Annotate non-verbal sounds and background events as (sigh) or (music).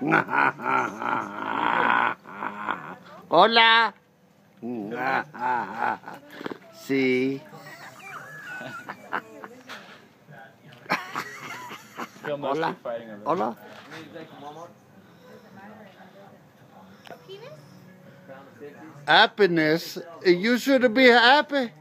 (laughs) Hola. (laughs) sí. Hola. Hola. Happiness. You should be happy.